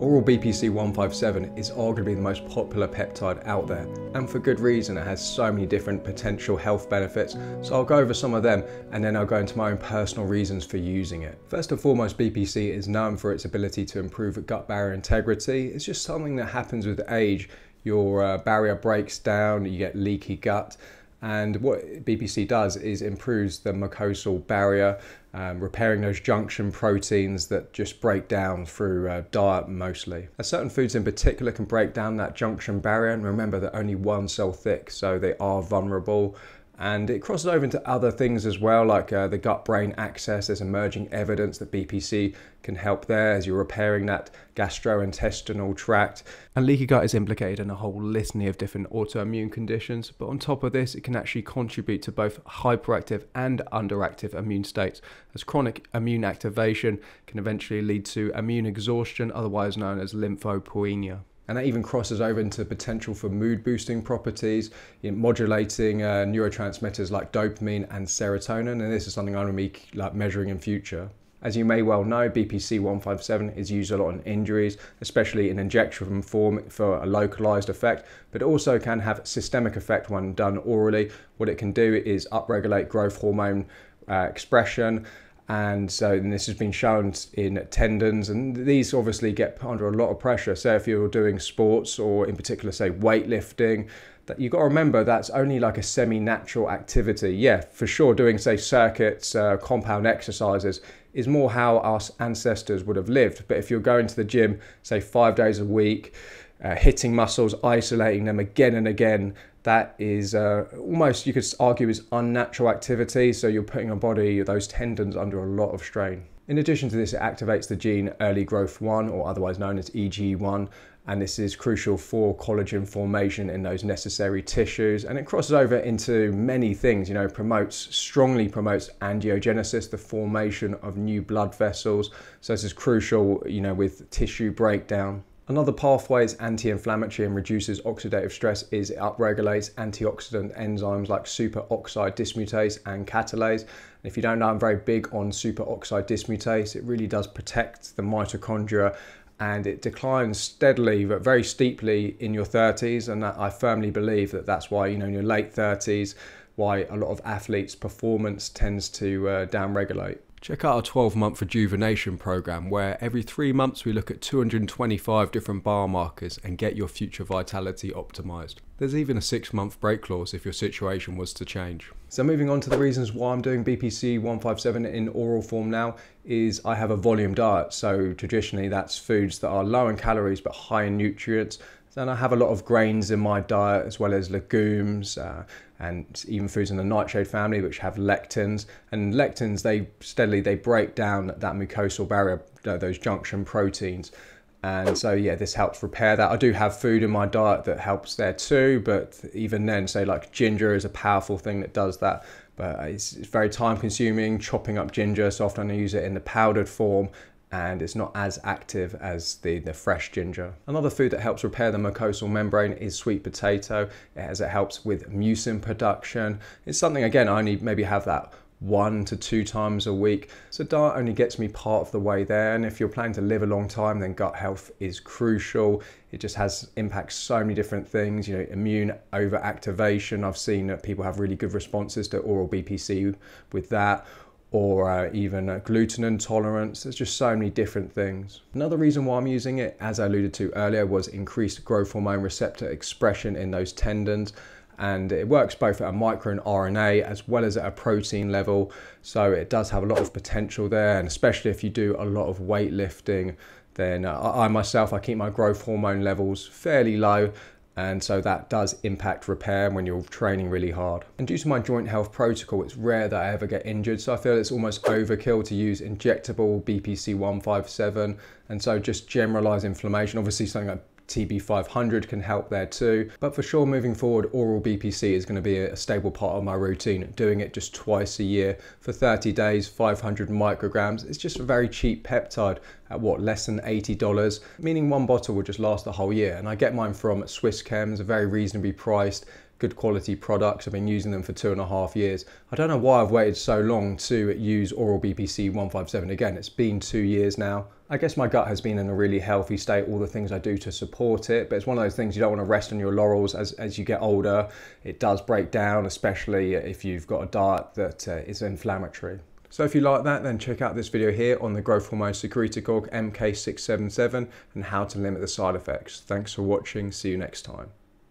Oral BPC 157 is arguably the most popular peptide out there, and for good reason. It has so many different potential health benefits, so I'll go over some of them and then I'll go into my own personal reasons for using it. First and foremost, BPC is known for its ability to improve gut barrier integrity. It's just something that happens with age. Your uh, barrier breaks down, you get leaky gut, and what BPC does is improves the mucosal barrier, um, repairing those junction proteins that just break down through uh, diet mostly. Certain foods in particular can break down that junction barrier, and remember they're only one cell thick, so they are vulnerable and it crosses over into other things as well, like uh, the gut brain axis. There's emerging evidence that BPC can help there as you're repairing that gastrointestinal tract. And leaky gut is implicated in a whole litany of different autoimmune conditions. But on top of this, it can actually contribute to both hyperactive and underactive immune states, as chronic immune activation can eventually lead to immune exhaustion, otherwise known as lymphopenia and that even crosses over into potential for mood boosting properties, you know, modulating uh, neurotransmitters like dopamine and serotonin, and this is something I'm going to be like measuring in future. As you may well know, BPC 157 is used a lot in injuries, especially in injection form for a localized effect, but also can have systemic effect when done orally. What it can do is upregulate growth hormone uh, expression and so and this has been shown in tendons and these obviously get under a lot of pressure. So if you're doing sports or in particular say weightlifting that you've got to remember that's only like a semi-natural activity. Yeah for sure doing say circuits uh, compound exercises is more how our ancestors would have lived. But if you're going to the gym say five days a week uh, hitting muscles isolating them again and again that is uh, almost you could argue is unnatural activity. So you're putting your body those tendons under a lot of strain. In addition to this it activates the gene early growth 1 or otherwise known as EGR1 and this is crucial for collagen formation in those necessary tissues. And it crosses over into many things you know promotes strongly promotes angiogenesis the formation of new blood vessels. So this is crucial you know with tissue breakdown Another pathway is anti-inflammatory and reduces oxidative stress is it upregulates antioxidant enzymes like superoxide dismutase and catalase. And if you don't know, I'm very big on superoxide dismutase. It really does protect the mitochondria and it declines steadily but very steeply in your 30s and I firmly believe that that's why you know in your late 30s why a lot of athletes performance tends to uh, downregulate Check out our 12 month rejuvenation program where every three months we look at 225 different biomarkers and get your future vitality optimized. There's even a six month break clause if your situation was to change. So moving on to the reasons why I'm doing BPC 157 in oral form now is I have a volume diet. So traditionally that's foods that are low in calories but high in nutrients then I have a lot of grains in my diet as well as legumes uh, and even foods in the nightshade family which have lectins. And lectins, they steadily they break down that mucosal barrier, those junction proteins. And so yeah, this helps repair that. I do have food in my diet that helps there too, but even then, say like ginger is a powerful thing that does that. But it's, it's very time consuming chopping up ginger. So often I use it in the powdered form and it's not as active as the, the fresh ginger. Another food that helps repair the mucosal membrane is sweet potato, as it helps with mucin production. It's something, again, I only maybe have that one to two times a week. So diet only gets me part of the way there. And if you're planning to live a long time, then gut health is crucial. It just has impacts so many different things. You know, immune overactivation. I've seen that people have really good responses to oral BPC with that or uh, even uh, gluten intolerance. There's just so many different things. Another reason why I'm using it, as I alluded to earlier, was increased growth hormone receptor expression in those tendons. And it works both at a micro and RNA as well as at a protein level. So it does have a lot of potential there. And especially if you do a lot of weightlifting, then uh, I myself, I keep my growth hormone levels fairly low and so that does impact repair when you're training really hard. And due to my joint health protocol, it's rare that I ever get injured, so I feel it's almost overkill to use injectable BPC 157, and so just generalized inflammation, obviously something like TB500 can help there too. But for sure, moving forward, oral BPC is going to be a stable part of my routine. Doing it just twice a year for 30 days, 500 micrograms. It's just a very cheap peptide at what, less than $80, meaning one bottle will just last the whole year. And I get mine from Swiss Chems, very reasonably priced good quality products. I've been using them for two and a half years. I don't know why I've waited so long to use oral BPC 157 again. It's been two years now. I guess my gut has been in a really healthy state, all the things I do to support it, but it's one of those things you don't want to rest on your laurels as, as you get older. It does break down, especially if you've got a diet that uh, is inflammatory. So if you like that, then check out this video here on the growth hormone secretagogue MK677 and how to limit the side effects. Thanks for watching. See you next time.